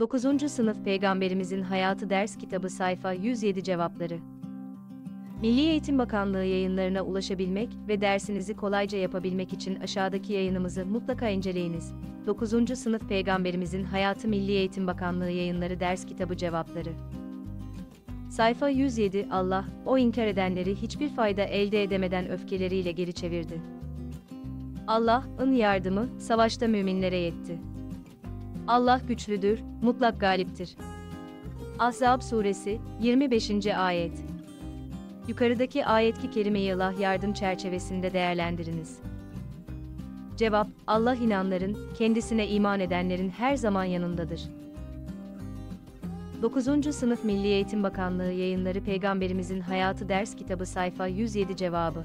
9. Sınıf Peygamberimizin Hayatı Ders Kitabı Sayfa 107 Cevapları Milli Eğitim Bakanlığı yayınlarına ulaşabilmek ve dersinizi kolayca yapabilmek için aşağıdaki yayınımızı mutlaka inceleyiniz. 9. Sınıf Peygamberimizin Hayatı Milli Eğitim Bakanlığı yayınları ders kitabı cevapları. Sayfa 107 Allah, o inkar edenleri hiçbir fayda elde edemeden öfkeleriyle geri çevirdi. Allah'ın yardımı, savaşta müminlere yetti. Allah güçlüdür, mutlak galiptir. Ahzab suresi 25. ayet. Yukarıdaki ayetki kerimeyi Allah yardım çerçevesinde değerlendiriniz. Cevap: Allah inanların, kendisine iman edenlerin her zaman yanındadır. 9. Sınıf Milli Eğitim Bakanlığı Yayınları Peygamberimizin Hayatı Ders Kitabı Sayfa 107 Cevabı